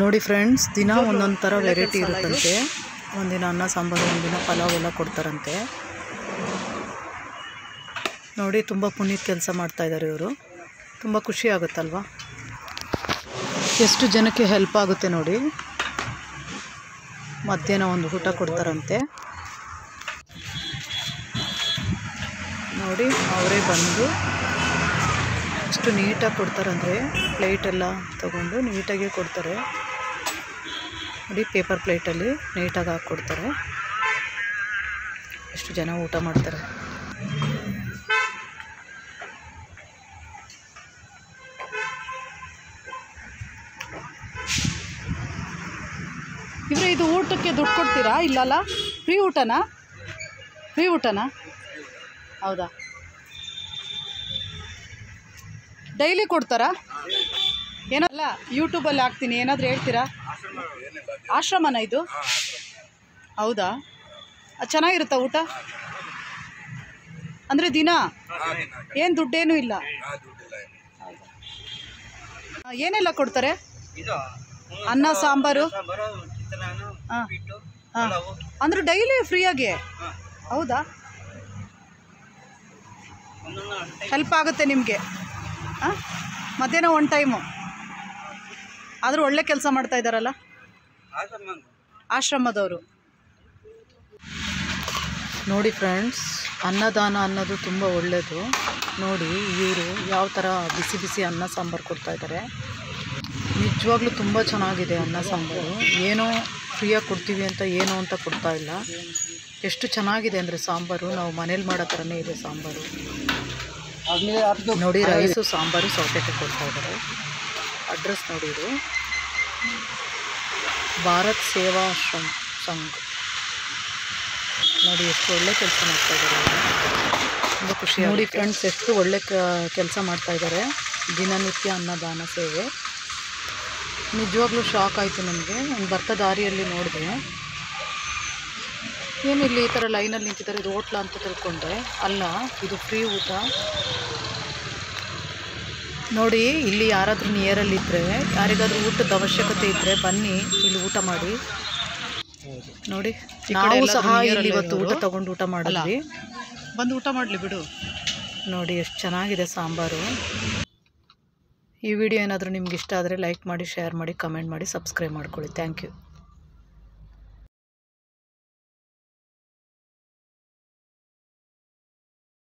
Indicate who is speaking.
Speaker 1: ನೋಡಿ ಫ್ರೆಂಡ್ಸ್ ದಿನ ಒಂದೊಂದು ಥರ ವೆರೈಟಿ ಇರುತ್ತಂತೆ. ಒಂದಿನ ಅನ್ನ ಸಾಂಬಾರು ಒಂದಿನ ಪಲಾವ್ ಎಲ್ಲ ಕೊಡ್ತಾರಂತೆ. ನೋಡಿ ತುಂಬ ಪುನೀತ್ ಕೆಲಸ ಮಾಡ್ತಾ ಇದ್ದಾರೆ ಇವರು. ತುಂಬ ಖುಷಿ ಆಗುತ್ತಲ್ವಾ? ಎಷ್ಟು ಜನಕ್ಕೆ ಹೆಲ್ಪ್ ಆಗುತ್ತೆ ನೋಡಿ. ಮಧ್ಯಾಹ್ನ ಒಂದು ಊಟ ಕೊಡ್ತಾರಂತೆ. ನೋಡಿ ಅವರೇ ಬಂದು ಎಷ್ಟು ನೀಟಾಗಿ ಕೊಡ್ತಾರಂದರೆ ಪ್ಲೇಟೆಲ್ಲ ತೊಗೊಂಡು ತಗೊಂಡು ನೀಟಾಗಿ ಕೊಡ್ತಾರೆ. ನೋಡಿ ಪೇಪರ್ ಪ್ಲೇಟಲ್ಲಿ ನೀಟಾಗಿ ಹಾಕ್ಕೊಡ್ತಾರೆ. ಎಷ್ಟು ಜನ ಊಟ ಮಾಡ್ತಾರೆ. ಇವ್ರೆ, ಇದು ಊಟಕ್ಕೆ ದುಡ್ಡು ಕೊಡ್ತೀರಾ? ಇಲ್ಲಲ್ಲ? ಫ್ರೀ ಊಟನಾ? ಫ್ರೀ ಊಟನಾ? ಹೌದಾ? ಡೈಲಿ ಕೊಡ್ತಾರಾ? ಏನಲ್ಲ ಯೂಟ್ಯೂಬಲ್ಲಿ ಹಾಕ್ತೀನಿ. ಏನಾದರೂ ಹೇಳ್ತೀರಾ? ಆಶ್ರಮನ ಇದು? ಹೌದಾ? ಚೆನ್ನಾಗಿರುತ್ತಾ ಊಟ? ಅಂದರೆ ದಿನ? ಏನು ದುಡ್ಡೇನೂ ಇಲ್ಲ. ಏನೆಲ್ಲ ಕೊಡ್ತಾರೆ? ಅನ್ನ, ಸಾಂಬಾರು? ಹಾಂ. ಹಾಂ. ಅಂದರೆ ಡೈಲಿ ಫ್ರೀಯಾಗಿ ಹೌದಾ? ಹೆಲ್ಪ್ ಆಗುತ್ತೆ ನಿಮಗೆ. ಹಾಂ? ಮಧ್ಯಾಹ್ನ ಒನ್ ಟೈಮು. ಆದರೂ ಒಳ್ಳೆ ಕೆಲಸ ಮಾಡ್ತಾ ಇದ್ದಾರಲ್ಲ ಆಶ್ರಮದವರು. ನೋಡಿ ಫ್ರೆಂಡ್ಸ್ ಅನ್ನದಾನ ಅನ್ನೋದು ತುಂಬ ಒಳ್ಳೆಯದು ನೋಡಿ ಇವರು ಯಾವ ಥರ ಬಿಸಿ ಬಿಸಿ ಅನ್ನ ಸಾಂಬಾರು ಕೊಡ್ತಾ ಇದ್ದಾರೆ ನಿಜವಾಗ್ಲೂ ತುಂಬ ಚೆನ್ನಾಗಿದೆ ಅನ್ನ ಸಾಂಬಾರು. ಏನೋ ಫ್ರೀಯಾಗಿ ಕೊಡ್ತೀವಿ ಅಂತ ಏನೋ ಅಂತ ಕೊಡ್ತಾ ಇಲ್ಲ. ಎಷ್ಟು ಚೆನ್ನಾಗಿದೆ ಅಂದರೆ ಸಾಂಬಾರು. ನಾವು ಮನೇಲಿ ಮಾಡೋ ಥರನೇ ಇದೆ ಸಾಂಬಾರು. ನೋಡಿ ರೈಸು ಸಾಂಬಾರು ಸೌತೆಕಾಯಿ ಕೊಡ್ತಾ ಇದ್ದಾರೆ ಅಡ್ರೆಸ್ ನೋಡಿ ಇದು ಭಾರತ್ ಸೇವಾಶ್ರಮ್ ಸಂಘ. ನೋಡಿ, ಎಷ್ಟು ಒಳ್ಳೆ ಕೆಲಸ ಮಾಡ್ತಾ ಇದ್ದಾರೆ. ತುಂಬ ಖುಷಿ ನೋಡಿ ಫ್ರೆಂಡ್ಸ್ ಎಷ್ಟು ಒಳ್ಳೆ ಕೆಲಸ ಮಾಡ್ತಾ ಇದ್ದಾರೆ. ದಿನನಿತ್ಯ ಅನ್ನದಾನ ಸೇವೆ. ನಿಜವಾಗ್ಲೂ ಶಾಕ್ ಆಯಿತು ನನಗೆ ನಾನು ಬರ್ತಾ ದಾರಿಯಲ್ಲಿ ನೋಡಿದೆ. ಏನಿಲ್ಲ ಈ ಥರ ಲೈನಲ್ಲಿ ನಿಂತಿದ್ದಾರೆ, ಇದು ಹೋಟ್ಲ ಅಂತ ತಿಳ್ಕೊಂಡೆ. ಅಲ್ಲ, ಇದು ಫ್ರೀ ಊಟ. ನೋಡಿ ಇಲ್ಲಿ ಯಾರಾದರೂ ನಿಯರಲ್ಲಿ ಇದ್ದರೆ ಯಾರಿಗಾದ್ರೂ ಊಟದ ಅವಶ್ಯಕತೆ ಇದ್ದರೆ ಬನ್ನಿ ಇಲ್ಲಿ ಊಟ ಮಾಡಿ. ನೋಡಿ ನಾವು ಸಹ ಇಲ್ಲಿ ಇವತ್ತು ಊಟ ತಗೊಂಡು ಊಟ ಮಾಡಲ್ಲ
Speaker 2: ಬಂದು ಊಟ ಮಾಡಲಿ ಬಿಡು.
Speaker 1: ನೋಡಿ ಎಷ್ಟು ಚೆನ್ನಾಗಿದೆ ಸಾಂಬಾರು. ಈ ವಿಡಿಯೋ ಏನಾದರೂ ನಿಮ್ಗೆ ಇಷ್ಟ ಆದರೆ ಲೈಕ್ ಮಾಡಿ ಶೇರ್ ಮಾಡಿ ಕಮೆಂಟ್ ಮಾಡಿ ಸಬ್ಸ್ಕ್ರೈಬ್ ಮಾಡ್ಕೊಳ್ಳಿ. Thank you.